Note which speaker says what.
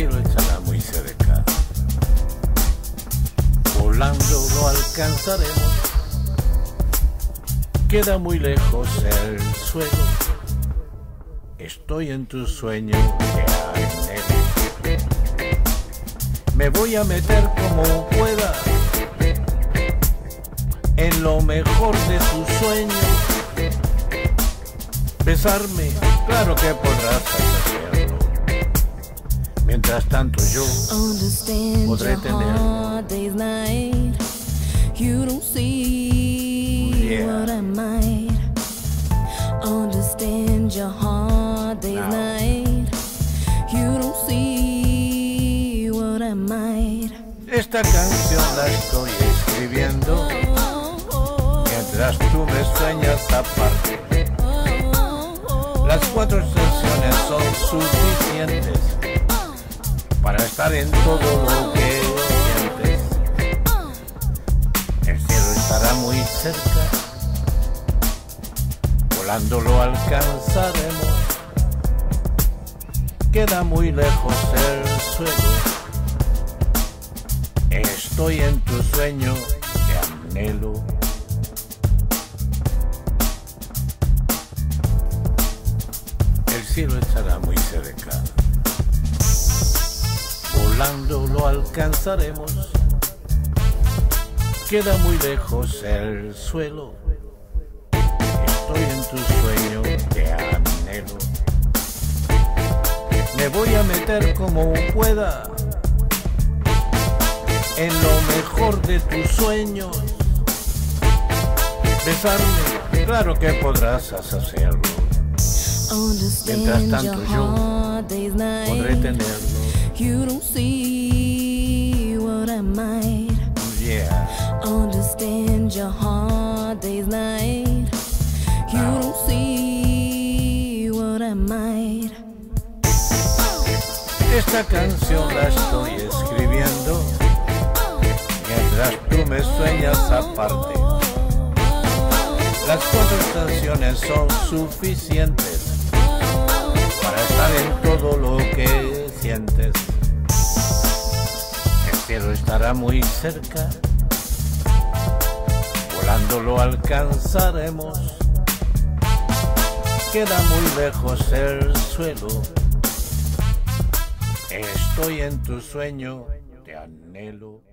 Speaker 1: cielo estará muy cerca. Volando lo alcanzaremos. Queda muy lejos el suelo. Estoy en tu sueño que. Me voy a meter como pueda en lo mejor de tu sueño. Besarme, claro que podrás hacerlo Mientras tanto yo podré tener.
Speaker 2: You don't see
Speaker 1: Yeah.
Speaker 2: what I might understand your hard day's
Speaker 1: Now.
Speaker 2: night. You don't see what I might.
Speaker 1: Esta canción la estoy escribiendo mientras tú me sueñas aparte. Las cuatro estaciones son suficientes en todo lo que sientes. El cielo estará muy cerca, volando lo alcanzaremos. Queda muy lejos el suelo. Estoy en tu sueño de anhelo. El cielo estará muy cerca. Volando lo alcanzaremos. Queda muy lejos el suelo. Estoy en tu sueño de anhelo. Me voy a meter como pueda en lo mejor de tus sueños. Besarme, claro que podrás hacerlo.
Speaker 2: Understand
Speaker 1: tanto yo Podré tenerlo.
Speaker 2: You don't see what I might
Speaker 1: Yeah.
Speaker 2: understand your hard day's night. You don't see what I might.
Speaker 1: Esta canción la estoy escribiendo mientras tú me sueñas aparte. Las cuatro estaciones son suficientes para estar estará muy cerca, volando lo alcanzaremos. Queda muy lejos el suelo. Estoy en tu sueño, te anhelo.